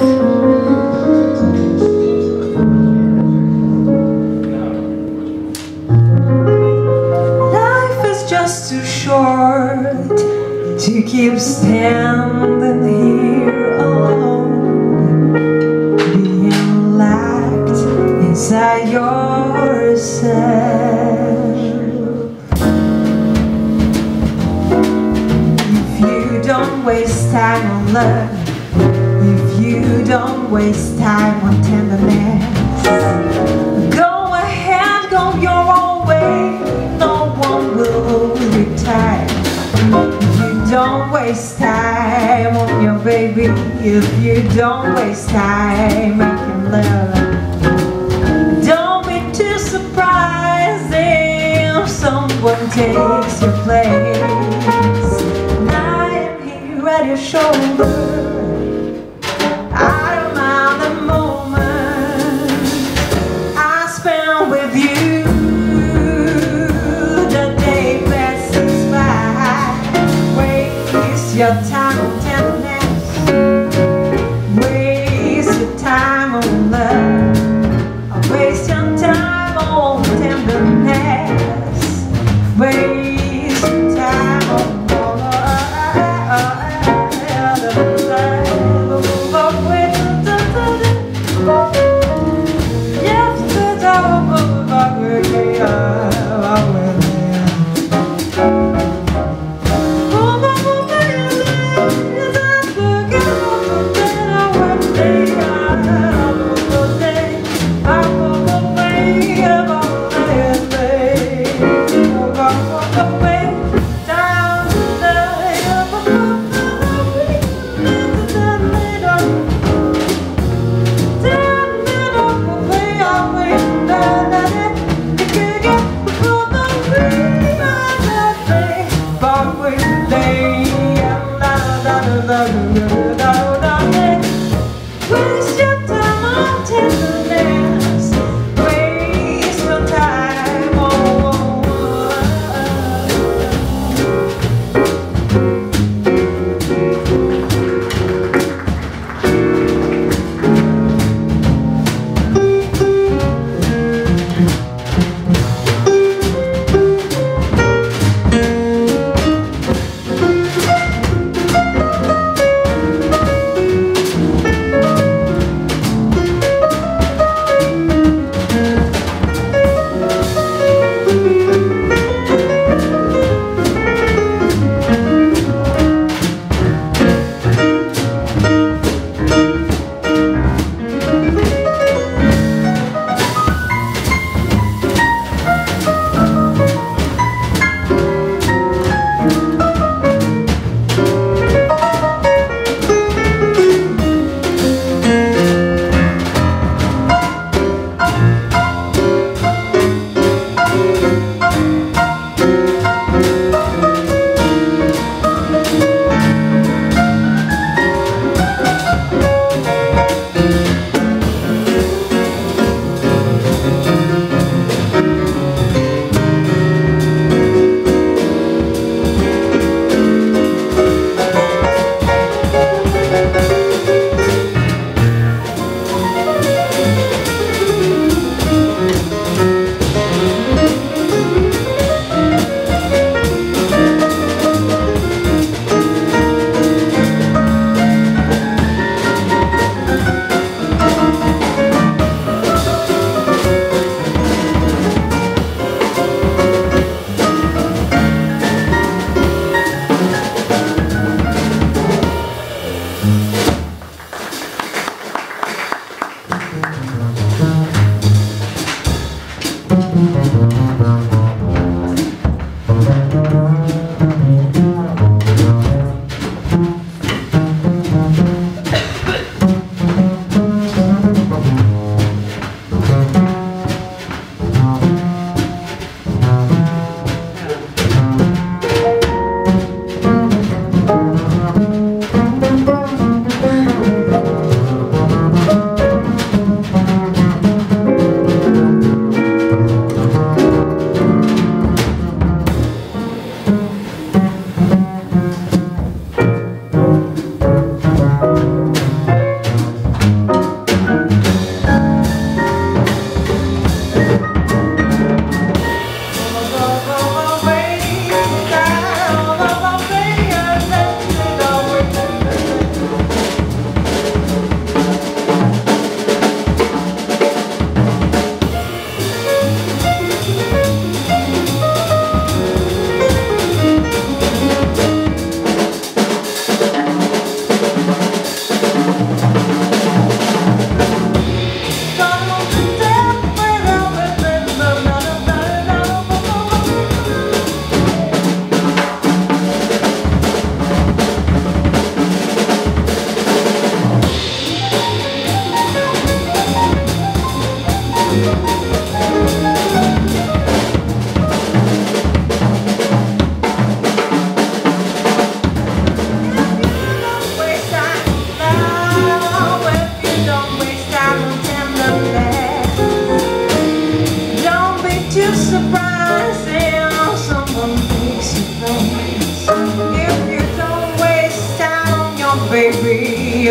Life is just too short to keep standing here alone, being locked inside yourself. If you don't waste time on love, you don't waste time on tenderness, go ahead, go your own way. No one will hold you tight. You don't waste time on your baby, if you don't waste time making love, don't be too surprised if someone takes your place. I am here at your shoulder.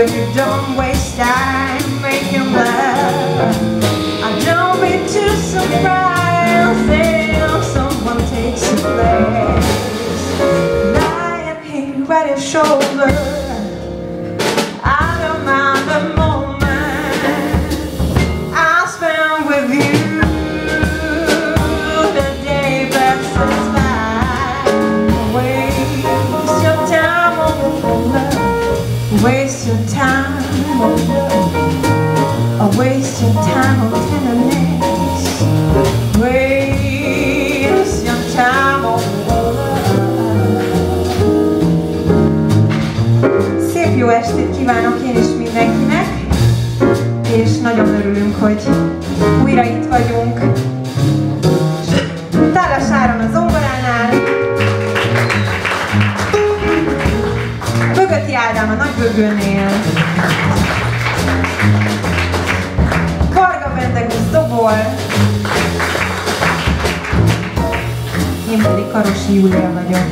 If you don't waste time making love. Or waste your time on tenderness. Waste your time on love. Szép jó estét kívánok én is mindenkinek, és nagyon örülünk, hogy újra itt vagyunk. Tálas Áron a zongoránál, Mögötti Ádám a nagybögőnél, Karosi Júlia vagyok.